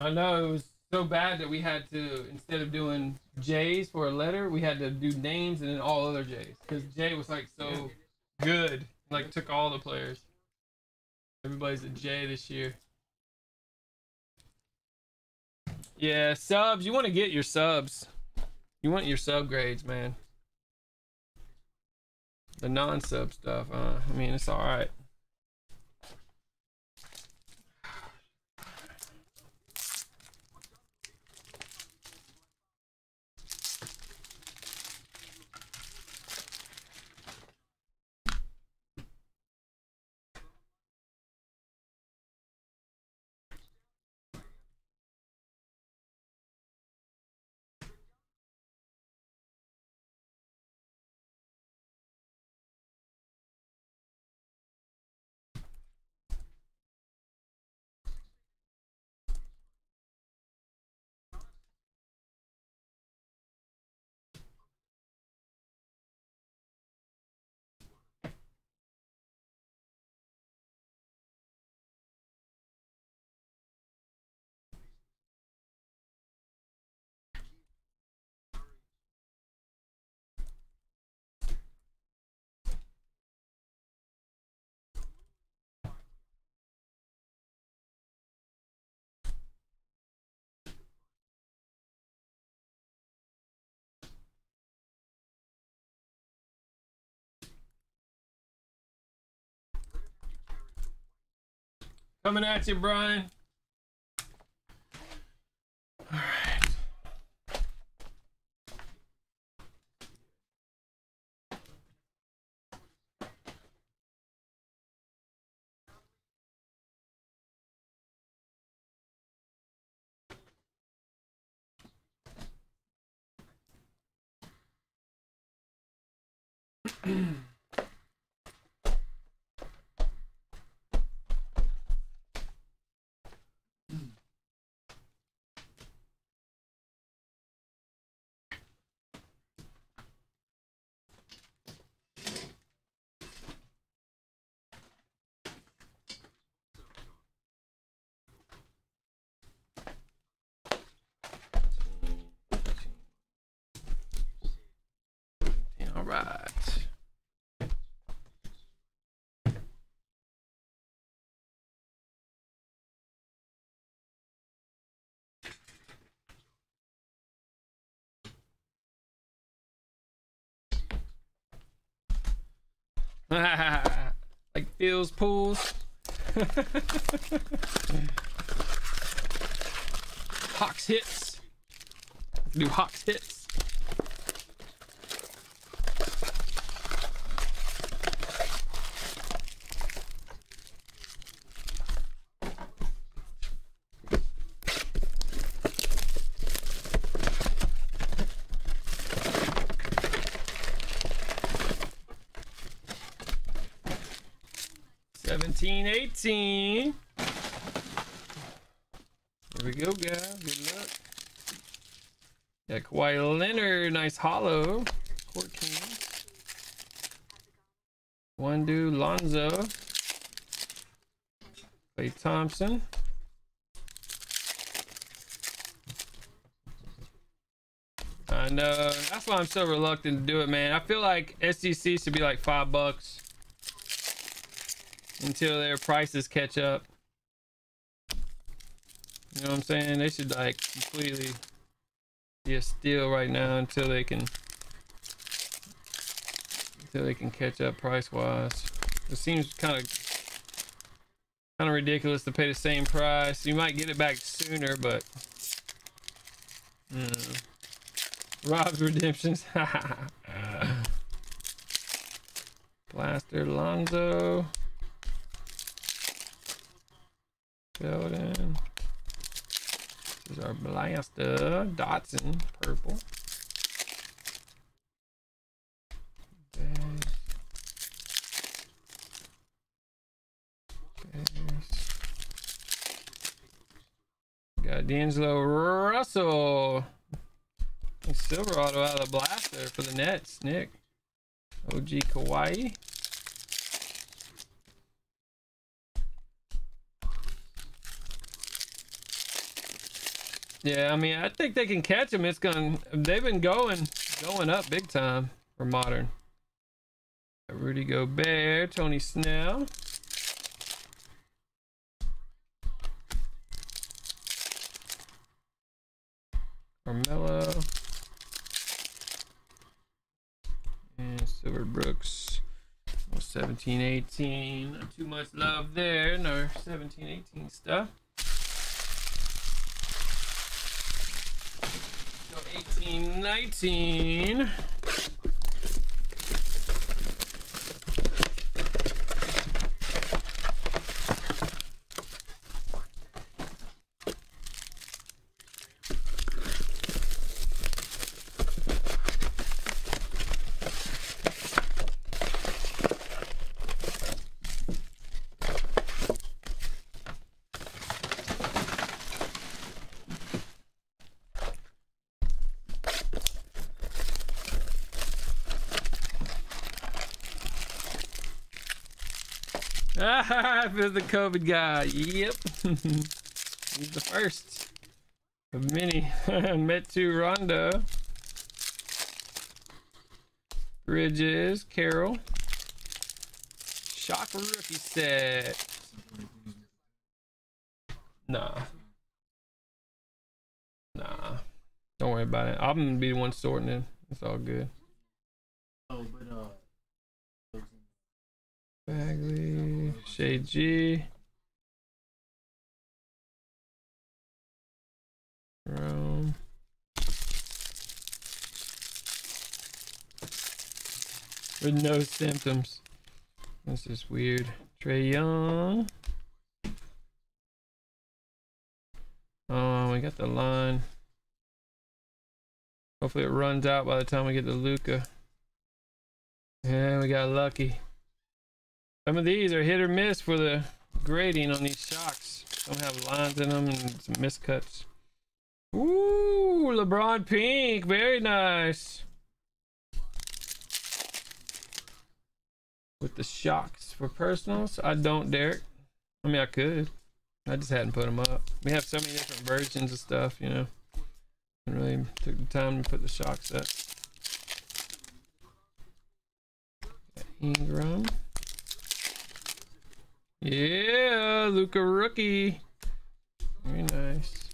I know it was so bad that we had to instead of doing J's for a letter, we had to do names and then all other J's because J was like so good, like took all the players. Everybody's a J this year. Yeah, subs. You want to get your subs. You want your sub grades, man. The non-sub stuff. Uh, I mean, it's all right. Coming at you, Brian. All right. All right. like Phil's pools. Hawks hits. Do Hawks hits. Seventeen, eighteen. Here we go, guys. Good luck. Yeah, Kawhi Leonard, nice hollow. Court King. One dude, Lonzo. Klay Thompson. I know. That's why I'm so reluctant to do it, man. I feel like SGC should be like five bucks until their prices catch up. You know what I'm saying? They should like completely a steal right now until they can until they can catch up price wise. It seems kind of kind of ridiculous to pay the same price. You might get it back sooner, but mm. Rob's redemptions. Blaster Lonzo. Belden. This is our blaster. Dotson. Purple. Got D'Angelo Russell. Silver auto out of the blaster for the Nets. Nick. OG Kawhi. Yeah, I mean, I think they can catch them. It's going. They've been going, going up big time for modern. Rudy Gobert, Tony Snell. Carmelo. And Silver Brooks. 17 18. Not too much love there. No 17 18 stuff. 18 19. Ah, for the COVID guy. Yep. He's the first of many. Metu Rondo. Bridges, Carroll. Shock rookie set. Nah. Nah. Don't worry about it. I'm gonna be the one sorting it. It's all good. Oh, but uh, Bagley, Shay G. Rome. With no symptoms. This is weird. Trae Young. Oh, we got the line. Hopefully it runs out by the time we get to Luka. Yeah, we got lucky. Some of these are hit or miss for the grading on these shocks. Some have lines in them and some miscuts. Ooh, LeBron pink, very nice. With the shocks for personals, I don't, Derek. I mean, I could. I just hadn't put them up. We have so many different versions of stuff, you know. Really took the time to put the shocks up. Ingram. Yeah, Luka rookie. Very nice.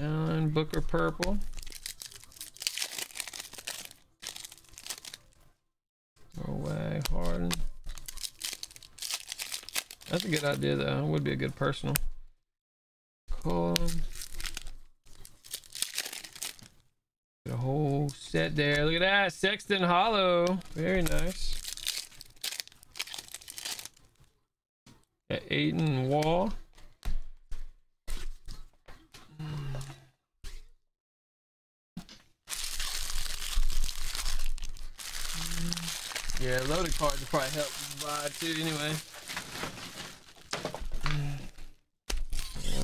Allen Booker purple. Away Harden. That's a good idea though. It would be a good personal. Cool. Get a whole set there. Look at that. Sexton Hollow. Very nice. Got Aiden Wall. Yeah, loaded cards will probably help buy too anyway.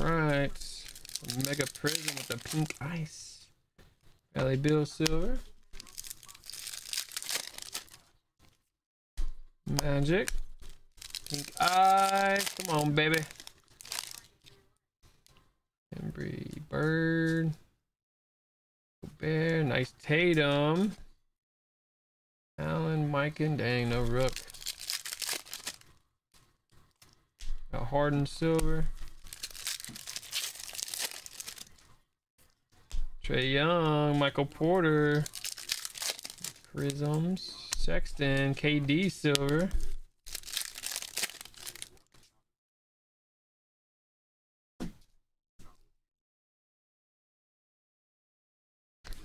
Alright. Mega Prism with the pink ice. LA Bill Silver. Magic. Pink eye. Come on, baby. Embry Bird. Bear. Nice Tatum. Allen, Mike, and dang, no rook. Got Harden Silver. Trae Young, Michael Porter, Prisms, Sexton, KD Silver.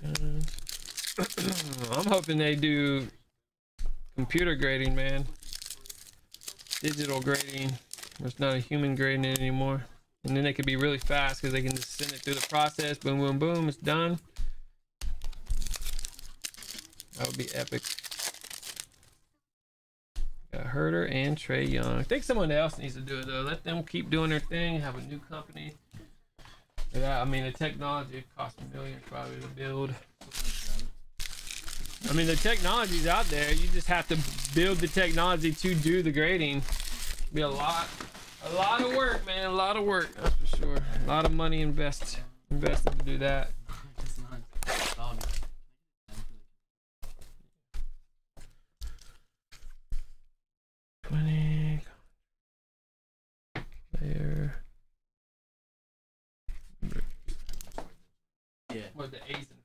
Uh, I'm hoping they do computer grading, man. Digital grading. There's not a human grading it anymore. And then they could be really fast because they can just send it through the process. Boom, boom, boom. It's done. That would be epic. Got Herder and Trae Young. I think someone else needs to do it though. Let them keep doing their thing. Have a new company. Yeah, I mean the technology costs millions probably to build. I mean the technology's out there. You just have to build the technology to do the grading. Be a lot, a lot of work, man. A lot of work. That's for sure. A lot of money invest invested to do that. It's nice. Dog. Twenty player. Yeah. The A's in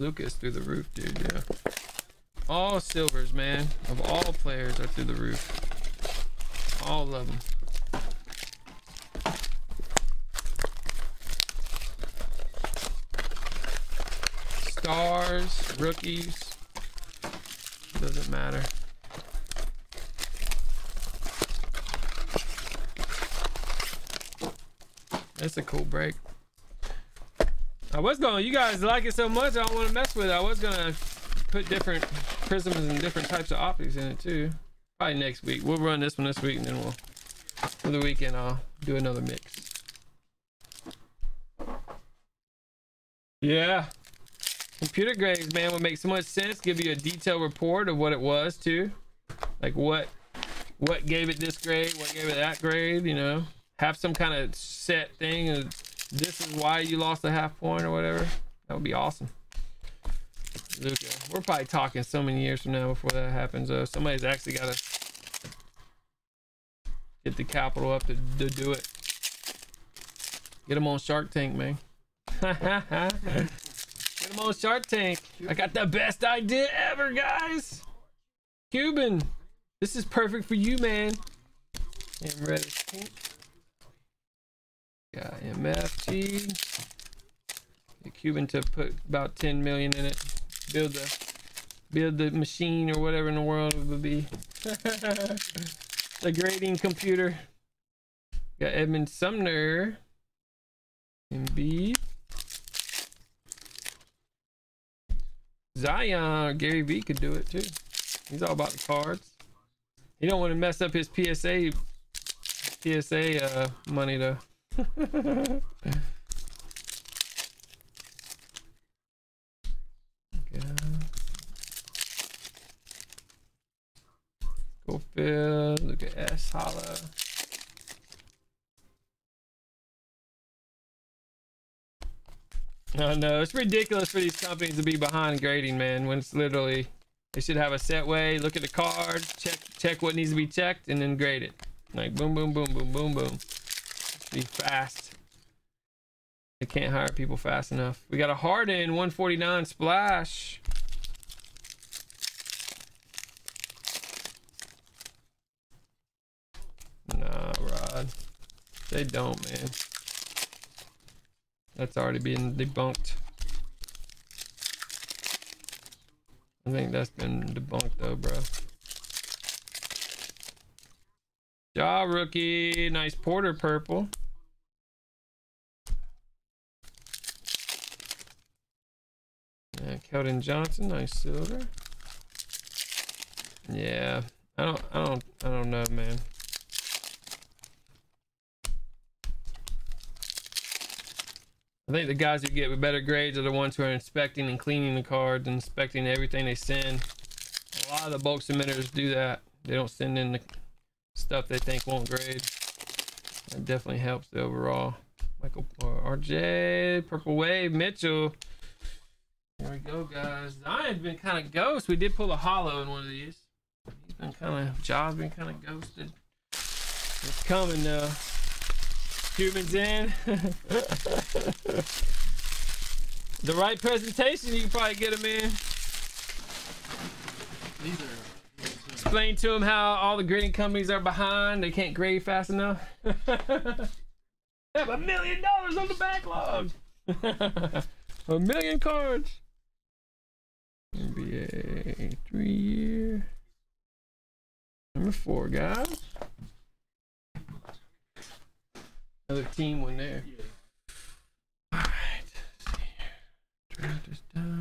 Lucas through the roof, dude. Yeah. All silvers, man. Of all players are through the roof. All of them. Stars, rookies. Doesn't matter. That's a cool break. I was going. You guys like it so much, I don't want to mess with it. I was gonna put different prisms and different types of optics in it too. Probably next week. We'll run this one this week, and then we'll for the weekend I'll do another mix. Yeah. Computer grades, man, would make so much sense. Give you a detailed report of what it was too, like what what gave it this grade, what gave it that grade. You know, have some kind of set thing. Of, this is why you lost a half point or whatever. That would be awesome. Luca, we're probably talking so many years from now before that happens. Uh, somebody's actually got to get the capital up to, to do it. Get them on Shark Tank, man. On Shark Tank. I got the best idea ever, guys. Cuban, this is perfect for you, man. And red is pink. Got MFG. Get Cuban to put about 10 million in it. Build the build the machine or whatever in the world it would be. the grading computer. Got Edmund Sumner. Embiid. Zion, or Gary V could do it too. He's all about the cards. He don't want to mess up his PSA PSA uh, money though. Go Phil, look at S Holla. No, no, it's ridiculous for these companies to be behind grading, man. When it's literally, they should have a set way. Look at the card, check, check what needs to be checked, and then grade it. Like boom, boom, boom, boom, boom, boom. Be fast. They can't hire people fast enough. We got a Harden 149 splash. Nah, Rod. They don't, man. That's already been debunked. I think that's been debunked though, bro. Ja rookie. Nice Porter purple. Yeah, Keldon Johnson, nice silver. Yeah. I don't I don't I don't know, man. I think the guys who get better grades are the ones who are inspecting and cleaning the cards inspecting everything they send. A lot of the bulk submitters do that. They don't send in the stuff they think won't grade. That definitely helps the overall. Michael uh, or RJ, Purple Wave, Mitchell. Here we go, guys. Zion's been kind of ghost. We did pull a hollow in one of these. He's been kind of, Jaw's been kind of ghosted. It's coming though. Humans in. the right presentation, you can probably get them in. Explain to them how all the grading companies are behind. They can't grade fast enough. they have a million dollars on the backlog. a million cards. NBA three year. Number four, guys. Another team one there. Yeah. All right. Let's see here. Done.